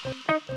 Thank